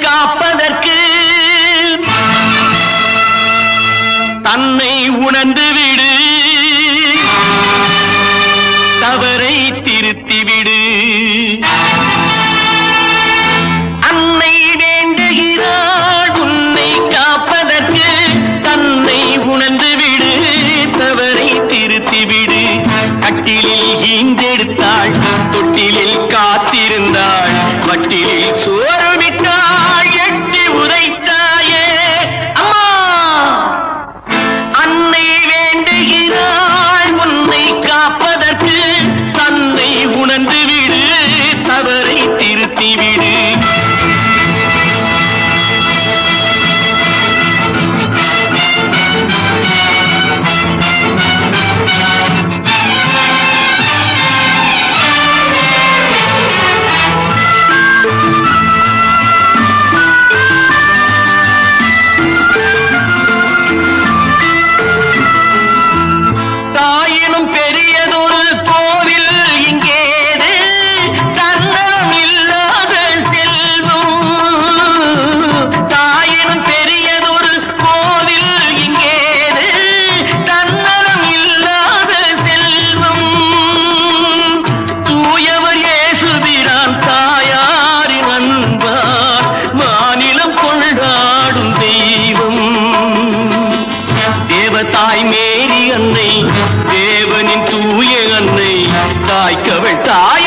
காப்பதற்கு தன்னை உணர்ந்து விடு. தவறை திருத்திவிடு செலுத்திவிடு தாய்க்கவள் தாய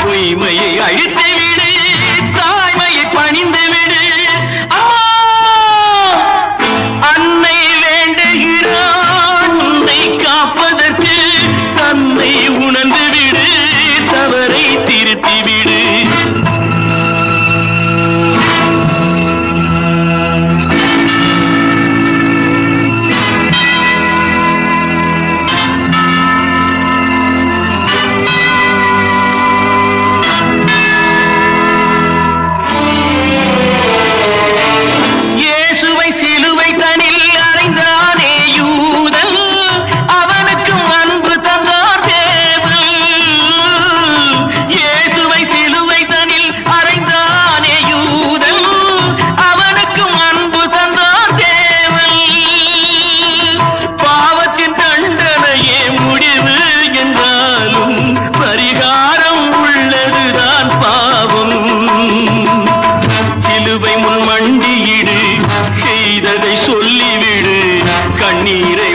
பொய்மையை அழித்து விடு தாய்மையை பணிந்து விடு. அன்னை வேண்டுகிறான் உன்னை காப்பதற்கு தன்னை உணர்ந்து விடு தவறை திருத்தி மண்டியிடு செய்ததை சொல்லிவிடு கண்ணீரை